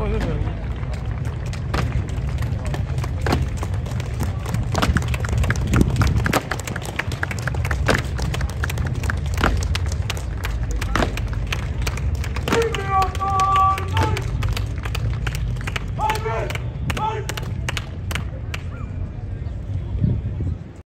What is it?